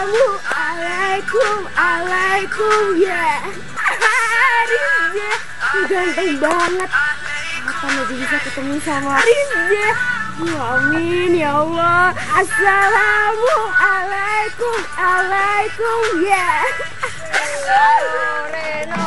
Assalamualaikum, alaikum ya. Rizja, ganteng banget. Kapan aja bisa ketemu sama Rizja? Ya amin ya Allah. Assalamualaikum, alaikum ya. Reno, Reno,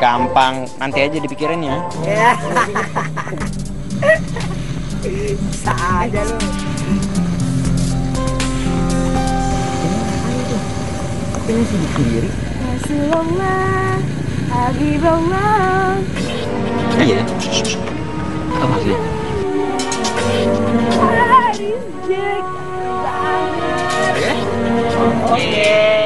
gampang, nanti aja dipikirin ya. Ya. Bisa aja lu. Ini sih sendiri. Rasulullah, Habibullah. Iya. Apa sih? Rizja, banget.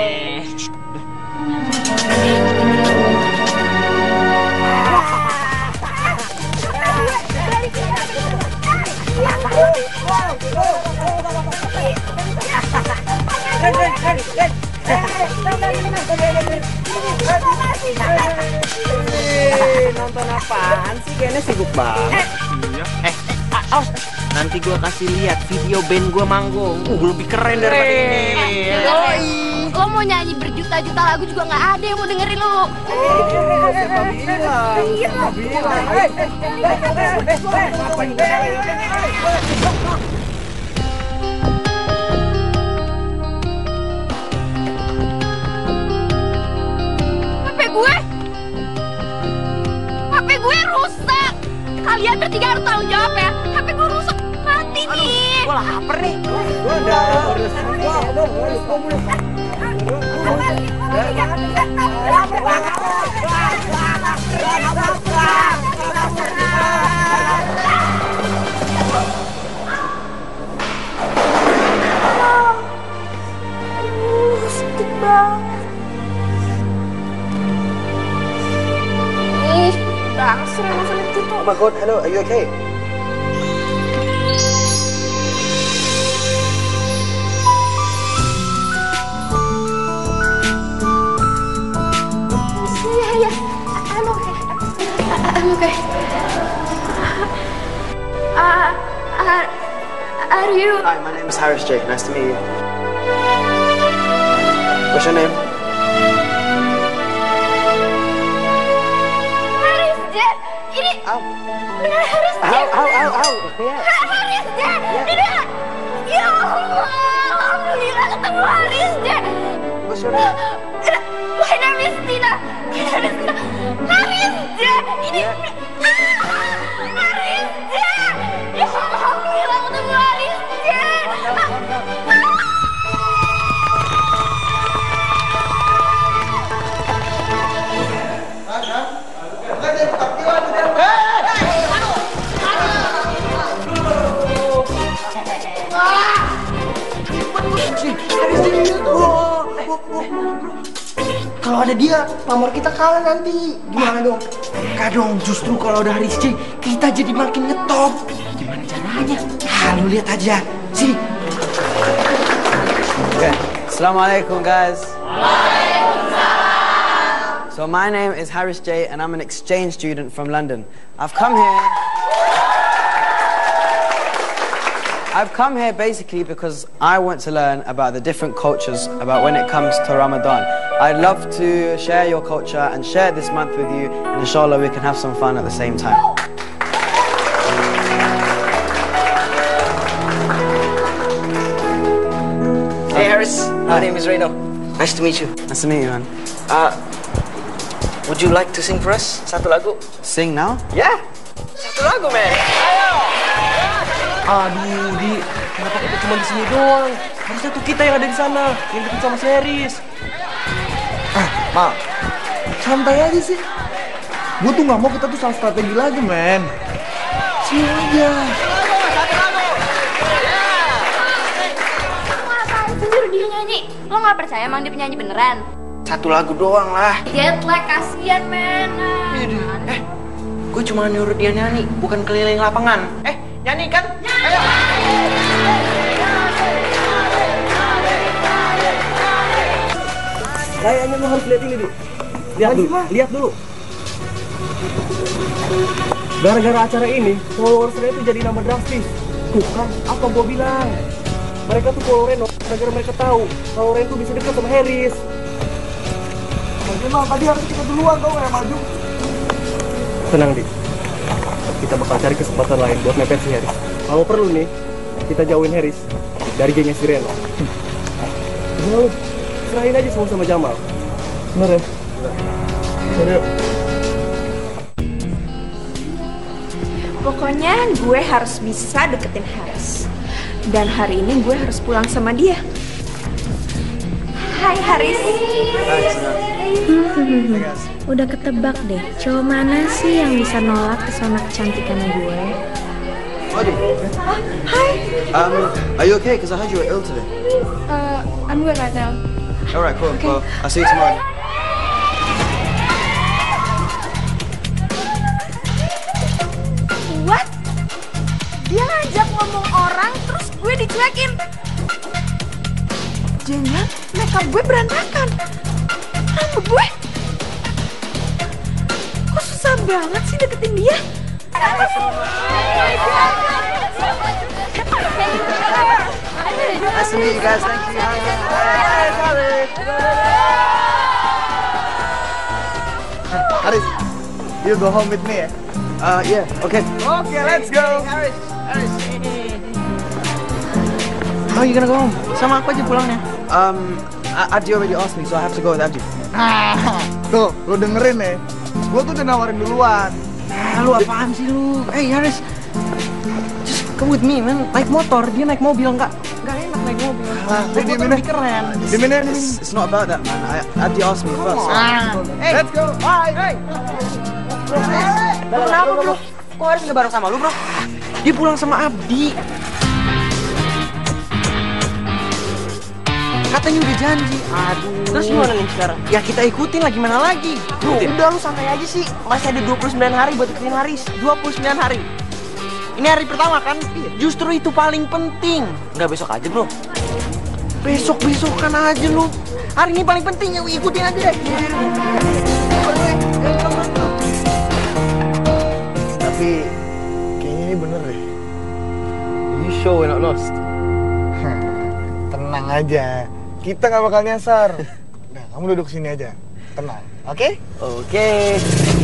Kasih lihat video band gua manggung. Uh, lebih keren daripada ini. Lo mau nyanyi berjuta-juta lagu juga nggak ada yang mau dengerin lo. Siapa bilang? Siapa bilang? Eh, eh, HP gue, HP gue rusak. Kalian bertiga harus tanggung jawab ya. Gua mulai. Aduh, sakit banget. Ih, banget sih emosi itu tuh. Oh my god, hello, are you okay? Uh, are, are you... Hi, my name is Harris J. Nice to meet you. What's your name? Haris J. Ini Ow. benar Haris J. Ow, ow, ow, ow. Yeah. Haris J. Ini... Ya Allah, Alhamdulillah ketemu Haris J. What's your name? My name is Tina. My name is Tina. J. Ini... Ah, ada dia, pamor kita kalah nanti. Gimana dong? Enggak dong, justru kalau Haris J, kita jadi makin ngetop. Gimana caranya? Ah, lu lihat aja. Sini. Okay. Assalamualaikum, guys. So my name is Harris J, and I'm an exchange student from London. I've come here. I've come here basically because I want to learn about the different cultures about when it comes to Ramadan. I'd love to share your culture and share this month with you, and inshallah we can have some fun at the same time. Hey Harris, my name is Reno. Nice to meet you. Nice to meet you, man. Uh, would you like to sing for us? Satu lagu? Sing now? Yeah. Satu lagu, man. Aduh, Di, kenapa kita cuma di sini doang? Harusnya tuh kita yang ada di sana, yang deket sama si Harris. Ma, santai aja sih. Gue tuh nggak mau kita tuh salah strategi lagi, men. Sini aja. Nyuruh dia nyanyi? Lo nggak percaya emang dia penyanyi beneran? Satu lagu doang lah. Jet lag kasihan men. Eh, gue cuma nyuruh dia nyanyi, bukan keliling lapangan. Eh, nyanyi kan? Ayo. Kayaknya lo harus lihat ini, Di. Lihat dulu, lihat dulu. Gara-gara acara ini, followersnya itu jadi nambah drastis. Tuh kan, apa gua bilang? Mereka tuh follow Reno, gara-gara mereka tahu kalau Reno tuh bisa dekat sama Harris. Memang tadi harus kita duluan tau nggak maju. Tenang, Di. Kita bakal cari kesempatan lain buat mepet si Harris. Kalau perlu nih, kita jauhin Harris dari gengnya si Reno. Udah lu, serahin aja semua sama Jamal. Bener ya? Bener. Pokoknya gue harus bisa deketin Haris. Dan hari ini gue harus pulang sama dia. Hai Haris. Udah ketebak deh, cowok mana sih yang bisa nolak pesona kecantikan gue? Hai. um, are you okay? Because I heard you were ill today. Uh, I'm good right now. Alright, cool. Well, I'll see you tomorrow. What? Dia ngajak ngomong orang terus gue dicuekin. Jangan makeup gue berantakan. Rambut gue. Kok susah banget sih deketin dia? Nice to meet you guys. Thank you. Haris, you go home with me ya. Uh, yeah. Okay. Oke, let's go. How are you gonna go home? Sama aku aja pulangnya. Um, Adi already asked me, so I have to go with Adi. Ah, tuh, lu dengerin ya. Gue tuh udah nawarin duluan. Ah, lu apaan sih lu? Hey Haris, just come with me man. Naik motor, dia naik mobil nggak? Ah, mana? lebih keren. Di mana? It's, not about that, man. I, Adi asked me first. Ah, let's go. Bye. Hey. Kenapa bro? Kok Haris nggak bareng sama lu bro? Dia pulang sama Abdi. Katanya udah janji. Aduh. Terus gimana nih sekarang? Ya kita ikutin lah gimana lagi? Bro, udah lu santai aja sih. Masih ada 29 hari buat ikutin Haris. 29 hari. Ini hari pertama kan? Justru itu paling penting. Nggak besok aja bro. Besok-besokan aja lu. Hari ini paling penting ya ikutin aja deh. Tapi kayaknya ini bener deh. You sure we're not lost? Tenang aja. Kita nggak bakal nyasar. Nah, kamu duduk sini aja. Tenang, oke? Oke. Ini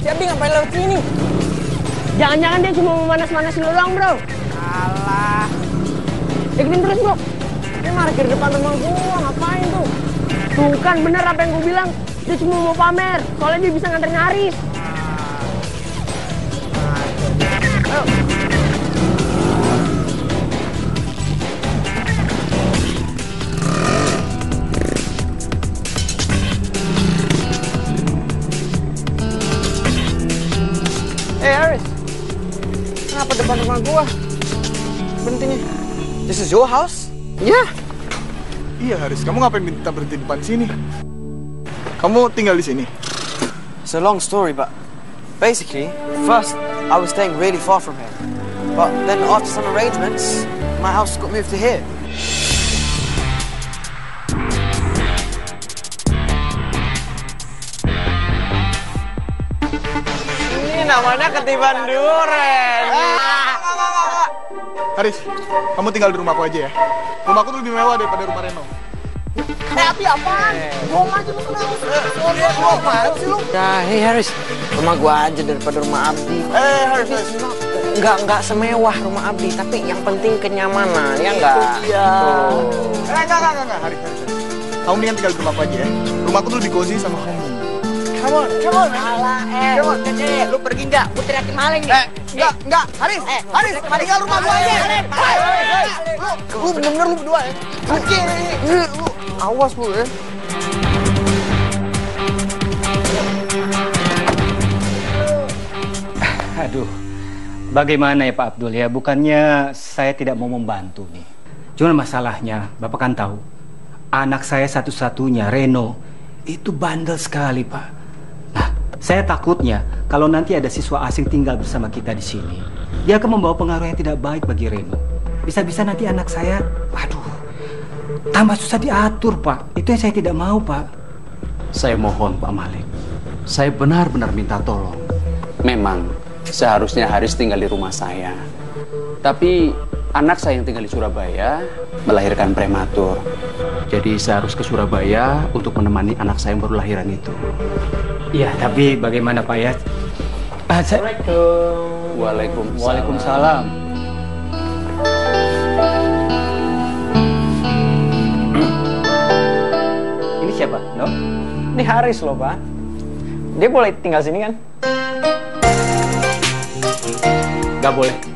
Si Abi ngapain lewat sini? Jangan-jangan dia cuma mau manas-manasin doang, bro. Alah. Ikutin terus, bro. Dia parkir depan rumah gua, ngapain tuh? Tuh kan bener apa yang gua bilang. Dia cuma mau pamer, soalnya dia bisa nganterin Haris. Gua? Berhentinya. This is your house? Ya. Iya, Haris. Kamu ngapain minta berhenti depan sini? Kamu tinggal di sini? It's a long story, but basically, first I was staying really far from here. But then after some arrangements, my house got moved to here. Ini namanya ketiban duren. Haris, kamu tinggal di rumahku aja ya. Rumahku tuh lebih mewah daripada rumah Reno. Ya, hey Haris, rumah gua aja daripada rumah Abdi. Eh, Haris, Haris. Enggak enggak semewah rumah Abdi, tapi yang penting kenyamanan, ya enggak? Iya. Eh, enggak, enggak, enggak, Haris, Haris. kamu mendingan tinggal di rumahku aja ya. Rumahku tuh lebih cozy sama kamu. Come on, come on. Alah, eh, Come on. deh, lu pergi nggak? Gue teriakin maling nih. Eh, enggak, enggak. Haris, Eh, Haris, tinggal rumah gua aja. Maling, Hei, hei, hei. Lu, lu bener-bener lu berdua ya. Oke, lu awas lu ya. Aduh, bagaimana ya Pak Abdul ya? Bukannya saya tidak mau membantu nih. Cuman masalahnya, Bapak kan tahu, anak saya satu-satunya, Reno, itu bandel sekali Pak. Saya takutnya kalau nanti ada siswa asing tinggal bersama kita di sini, dia akan membawa pengaruh yang tidak baik bagi Reno. Bisa-bisa nanti anak saya, waduh, tambah susah diatur Pak. Itu yang saya tidak mau Pak. Saya mohon Pak Malik, saya benar-benar minta tolong. Memang seharusnya Haris tinggal di rumah saya. Tapi anak saya yang tinggal di Surabaya melahirkan prematur. Jadi saya harus ke Surabaya untuk menemani anak saya yang baru lahiran itu. Iya, tapi bagaimana Pak ya? Ah, saya... Waalaikumsalam. Waalaikumsalam. Ini siapa? No? Ini Haris loh, Pak. Dia boleh tinggal sini kan? Gak boleh.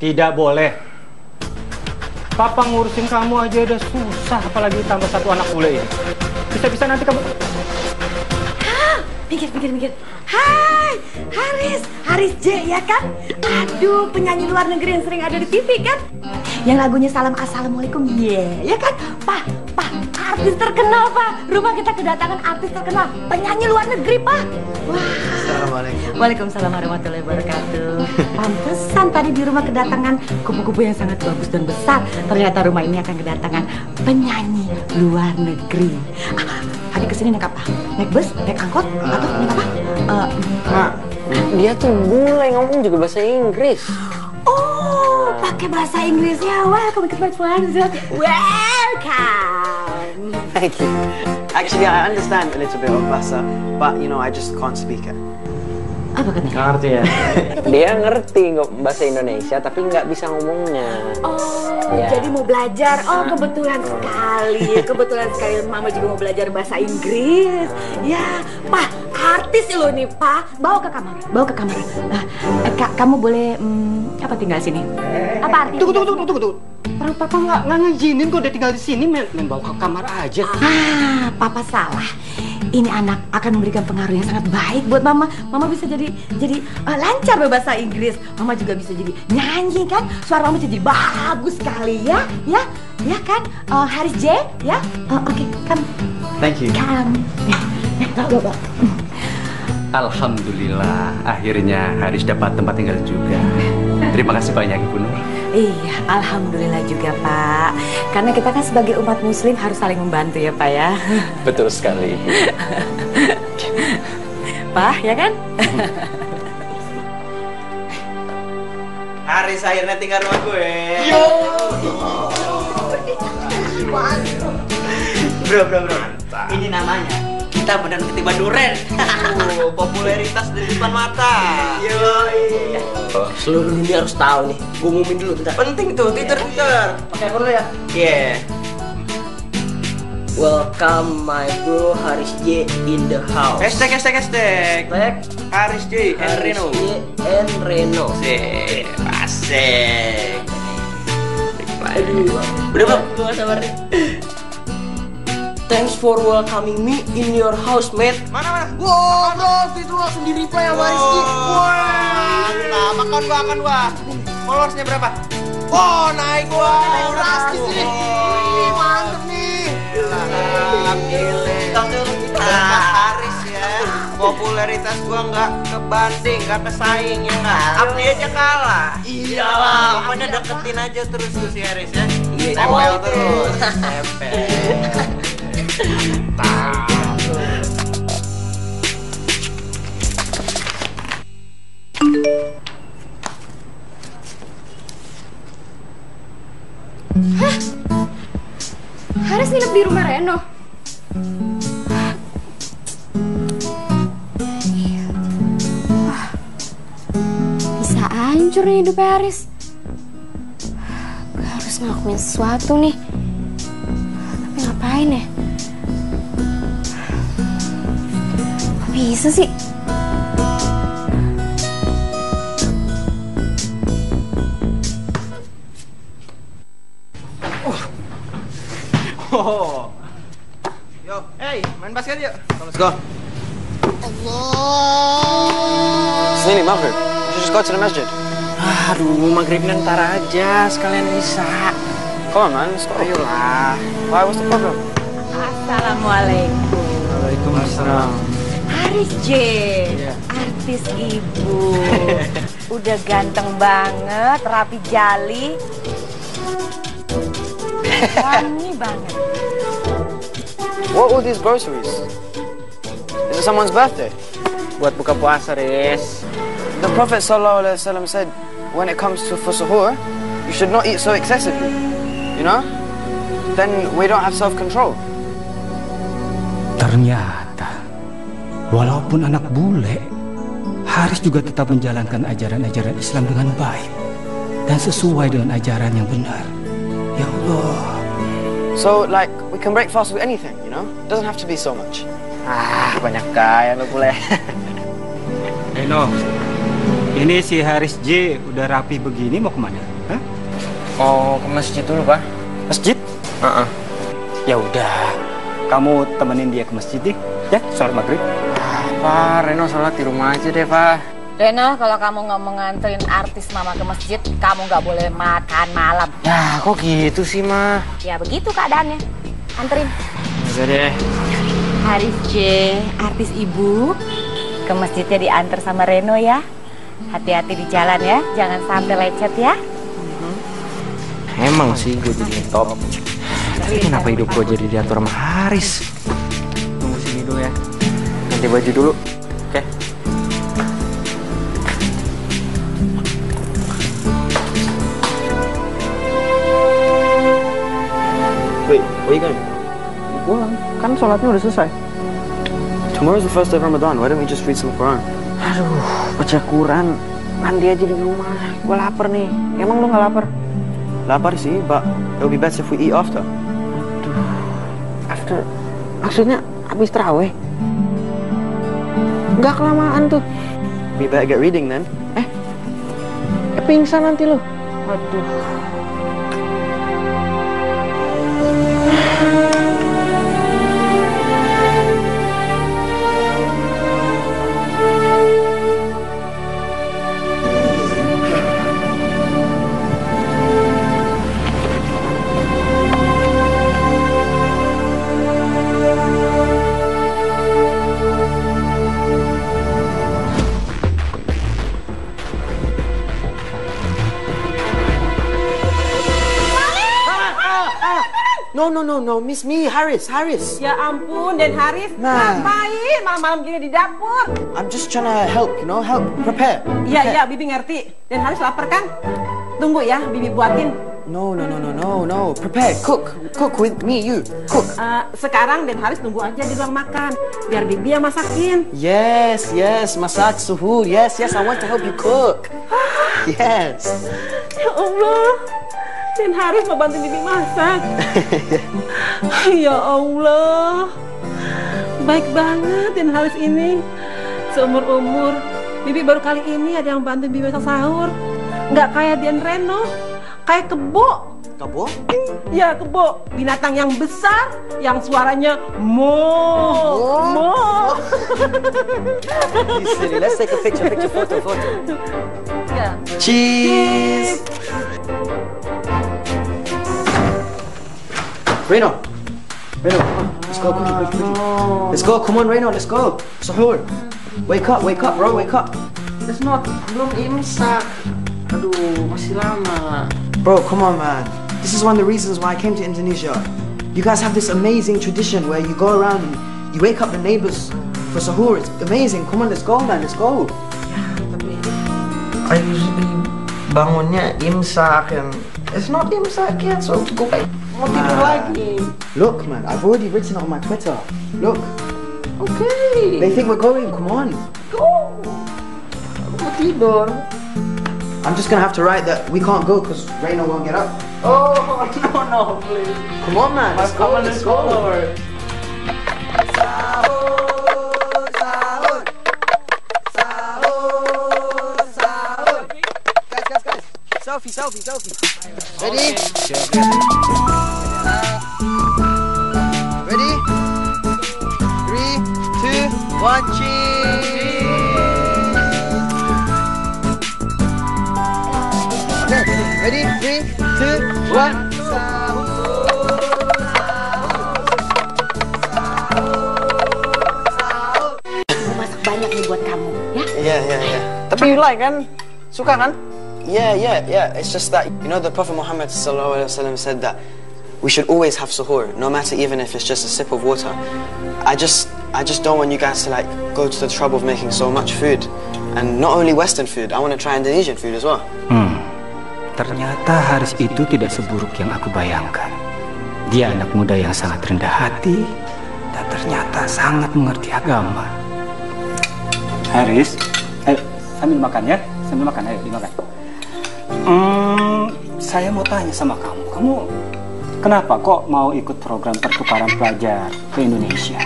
Tidak boleh. Papa ngurusin kamu aja udah susah, apalagi tambah satu anak bule ini. Bisa-bisa nanti kamu... Mikir, mikir, mikir. Hai, Haris, Haris J ya kan? Aduh, penyanyi luar negeri yang sering ada di TV kan? Yang lagunya Salam Assalamualaikum, yeah, ya kan? Pak, Pak, artis terkenal Pak. Rumah kita kedatangan artis terkenal, penyanyi luar negeri Pak. Wah. Assalamualaikum. Waalaikumsalam warahmatullahi wabarakatuh. Pantesan tadi di rumah kedatangan kupu-kupu yang sangat bagus dan besar. Ternyata rumah ini akan kedatangan penyanyi luar negeri. Ah, Hadi ke sini naik apa? Naik bus, naik angkot, atau naik apa? Eh, Mak, dia tuh bule ngomong juga bahasa Inggris. oh, pakai bahasa Inggrisnya. Welcome to my friends. Welcome. Thank you. Actually, I understand a little bit of Bahasa, but you know, I just can't speak it. Apa katanya? Nggak ngerti ya? dia ngerti bahasa Indonesia, tapi nggak bisa ngomongnya. Oh, Ya. jadi mau belajar. Oh, kebetulan sekali. Kebetulan sekali Mama juga mau belajar bahasa Inggris. Ya, Pak, artis lo nih, Pak. Bawa ke kamar. Bawa ke kamar. Nah, eh, Kak, kamu boleh hmm, apa tinggal sini? Apa artinya? Tunggu, tunggu, tunggu, tunggu, tunggu. Orang papa nggak ngizinin kok dia tinggal di sini, main, main bawa ke kamar aja. Ah, Papa salah. Ini anak akan memberikan pengaruh yang sangat baik buat Mama. Mama bisa jadi jadi eh, lancar berbahasa Inggris. Mama juga bisa jadi nyanyi kan. Suara Mama jadi bagus sekali ya, ya, ya kan? Eh, Haris J, ya. Eh, Oke, come, Thank you. come. Bawa. Alhamdulillah, akhirnya Haris dapat tempat tinggal juga. Terima kasih banyak Ibu Nur. Iya, alhamdulillah juga Pak. Karena kita kan sebagai umat Muslim harus saling membantu ya Pak ya. Betul sekali. Pak, ya kan? Haris akhirnya tinggal rumah gue. Bro, bro, bro. Ini namanya kita benar ketiban duren. Uh, popularitas di depan mata. Yoi. Seluruh dunia harus tahu nih. Gue ngumumin dulu bentar. Penting tuh, Twitter, Twitter. Pakai akun lu ya. Yeah. Welcome my bro Haris J in the house. Hashtag, hashtag, hashtag. Hashtag Haris J and Haris Reno. J and Reno. Sip, asik. Aduh, Udah belum? gue sabar nih. Thanks for welcoming me in your house, mate. Mana, mana? Wow, bro, itu langsung di reply sama Rizky. Wah, nah, makan gua, makan gua. Followersnya berapa? Oh, naik gua. drastis nih. Ih, mantep nih. Nah, Haris ya. Popularitas gua nggak kebanding, nggak kesaing ya nggak. Abdi aja kalah. Iya lah. Pokoknya deketin aja terus tuh si Haris ya. Iya, Tempel oh, terus. Tempel. Haris nginep di rumah Reno. hancur nih hidup Haris. Gue harus ngelakuin sesuatu nih. Tapi ngapain ya? Bisa sih? Oh. Yo, hey, main basket yuk. Let's go. Sini, Maghrib. You just go to the masjid. Aduh, maghribnya ntar aja, sekalian bisa. Come on, man. Let's go. Ayolah. Why? What's the problem? Assalamualaikum. Waalaikumsalam. Haris J, artis ibu. Udah ganteng banget, rapi jali. Wangi banget. What all these groceries? Is it someone's birthday? Buat buka puasa, Riz. The Prophet ﷺ said, when it comes to for suhoor, you should not eat so excessively. You know? Then we don't have self-control. Ternyata, walaupun anak bule, Haris juga tetap menjalankan ajaran-ajaran Islam dengan baik dan sesuai dengan ajaran yang benar. Ya Allah. So, like, we can break fast with anything, you know? Doesn't have to be so much. Ah, banyak kaya lo bule. Reno, ini si Haris J udah rapi begini mau ke mana? Hah? Oh, ke masjid dulu, Pak. Masjid? Heeh. Ya udah, kamu temenin dia ke masjid deh, ya, sholat maghrib. Pak, Reno sholat di rumah aja deh, Pak. Reno, kalau kamu nggak nganterin artis mama ke masjid, kamu nggak boleh makan malam. Ya, kok gitu sih, Ma? Ya begitu keadaannya. Anterin. Udah deh. Haris J, artis ibu. Ke masjidnya diantar sama Reno ya. Hati-hati di jalan ya, jangan sampai lecet ya. Emang sih gue jadi top. Tapi kenapa hidup gue jadi diatur sama Haris? Ganti baju dulu. Oke. Wait, where you going? Pulang. Kan sholatnya udah selesai. Tomorrow's the first day of Ramadan. Why don't we just read some Quran? Aduh, baca Quran. Nanti aja di rumah. Gue lapar nih. Emang lu nggak lapar? Lapar sih, but it'll be better if we eat after. After, maksudnya habis terawih? Nggak kelamaan tuh. Better get reading then. Eh, pingsan nanti lu. Aduh. Miss me, Harris, Harris. Ya ampun, Den Haris. Nah. Ngapain malam-malam gini di dapur? I'm just trying to help, you know, help, prepare. Iya, iya, Bibi ngerti. Den Haris lapar kan? Tunggu ya, Bibi buatin. No, no, no, no, no, no. Prepare, cook, cook with me, you, cook. Eh, sekarang Den Haris tunggu aja di ruang makan. Biar Bibi yang masakin. Yes, yes, masak suhoor. Yes, yes, I want to help you cook. Yes. Ya Allah, Den Haris mau bantu Bibi masak. ya Allah, baik banget Den Haris ini. Seumur-umur, Bibi baru kali ini ada yang bantu Bibi masak sahur. Nggak kayak Dian Reno, kayak kebo. Kebo? Ya kebo, binatang yang besar, yang suaranya mo, mo. You silly. Let's take a picture, picture, photo, photo. Ya. Cheese. Reno. Reno, on. Let's go, quickly, quickly, quickly. Let's go, come on, Reno, let's go. Sahur. Wake up, wake up, bro, wake up. It's not, belum imsak. Aduh, masih lama. Uh. Bro, come on, man. This is one of the reasons why I came to Indonesia. You guys have this amazing tradition where you go around and you wake up the neighbors for sahur. It's amazing. Come on, let's go, man. Let's go. I usually bangunnya imsak and it's not imsak yet, so kayak mau tidur lagi. Look, man. I've already written it on my Twitter. Look. Okay. They think we're going. Come on. Go. Mau tidur. I'm just gonna have to write that we can't go because Reino won't get up. Oh, no, no, please. Come on, man. Let's go. Let's go. Selfie, selfie, selfie. Ready? Ready? Three, two, one, cheese! Okay, ready? Three, two, one. Mau masak banyak nih buat kamu, ya? Yeah, yeah, yeah. Tapi you like kan? Suka kan? Yeah, yeah, yeah. It's just that you know the Prophet Muhammad said that we should always have suhoor, no matter even if it's just a sip of water. I just, I just don't want you guys to like go to the trouble of making so much food, and not only Western food. I want to try Indonesian food as well. Hmm. Ternyata Haris itu tidak seburuk yang aku bayangkan. Dia anak muda yang sangat rendah hati dan ternyata sangat mengerti agama. Haris, ayo sambil makan ya, sambil makan, ayo dimakan. Hmm, saya mau tanya sama kamu, kamu kenapa kok mau ikut program pertukaran pelajar ke Indonesia?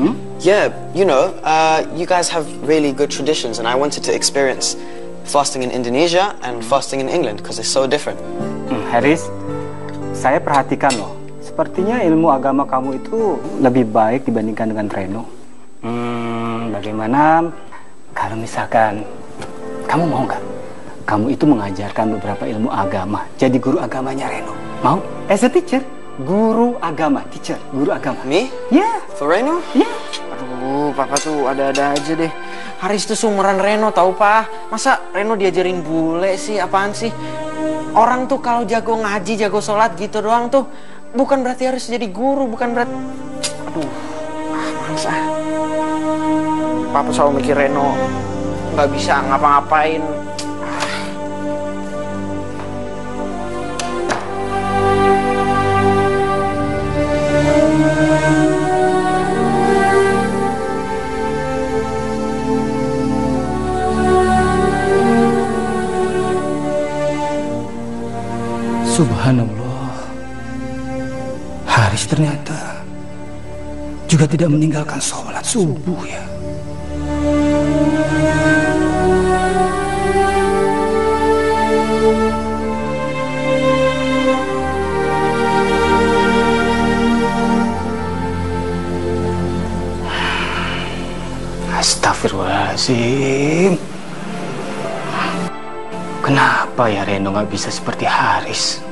Hmm? Yeah, you know, uh, you guys have really good traditions, and I wanted to experience fasting in Indonesia and fasting in England because it's so different. Hmm, Haris, saya perhatikan loh. Sepertinya ilmu agama kamu itu lebih baik dibandingkan dengan Reno. Hmm, bagaimana kalau misalkan kamu mau nggak? Kamu itu mengajarkan beberapa ilmu agama, jadi guru agamanya Reno. Mau? As a teacher, guru agama, teacher, guru agama. Me? Yeah. For Reno? Yeah. Aduh, papa tuh ada-ada aja deh. Haris tuh sumuran Reno tau pak. Masa Reno diajarin bule sih? Apaan sih? Orang tuh kalau jago ngaji, jago sholat gitu doang tuh bukan berarti harus jadi guru, bukan berarti. Aduh, ah, males ah. Papa selalu mikir Reno nggak bisa ngapa-ngapain. Subhanallah. Haris ternyata juga tidak meninggalkan sholat subuh ya. Astagfirullahaladzim. Kenapa ya Reno nggak bisa seperti Haris?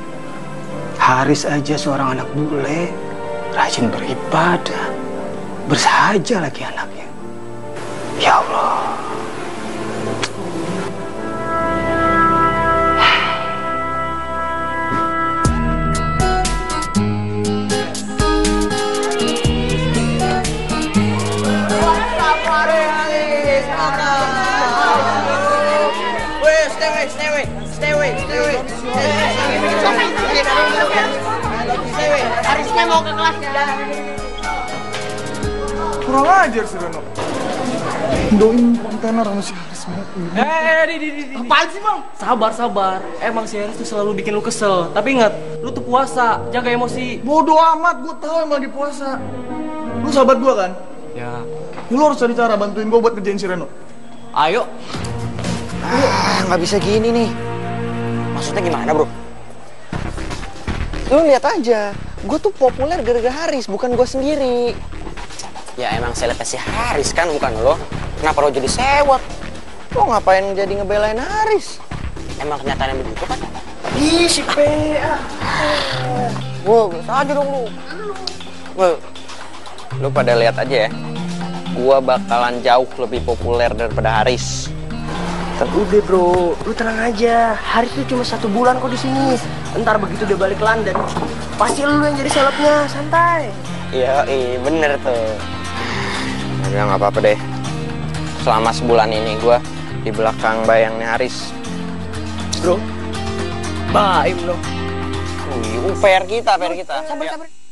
Haris aja seorang anak bule, rajin beribadah, bersahaja lagi anaknya. Ya Allah. Harisnya mau ke kelasnya. Kurang ajar si Reno. Doin kontainer sama si Haris Eh, di, di, di, di. Apaan sih bang? Sabar, sabar. Emang si Haris tuh selalu bikin lu kesel. Tapi ingat, lu tuh puasa, jaga emosi. Bodoh amat, gue tahu emang lagi puasa. Lu sahabat gue kan? Ya, Ya, lu harus cari cara bantuin gue buat kerjain si Reno. ayo. Ah, nggak bisa gini nih. Maksudnya gimana, bro? Lu lihat aja, gue tuh populer gara-gara Haris, bukan gue sendiri. Ya emang selebnya si Haris kan, bukan lo. Kenapa lo jadi sewot? Lo ngapain jadi ngebelain Haris? Emang kenyataannya begitu kan? Ih, si PA. Wow, saja dong lu. Well, lu pada lihat aja ya. Gua bakalan jauh lebih populer daripada Haris. Udah bro, lu tenang aja. Haris tuh cuma satu bulan kok di sini. Ntar begitu dia balik London, pasti lu yang jadi selebnya, santai. Iya, iya bener tuh. Ya nggak apa-apa deh. Selama sebulan ini gua di belakang bayangnya Haris. Bro, baim lo. Wih, PR kita, PR kita. Sabar, sabar.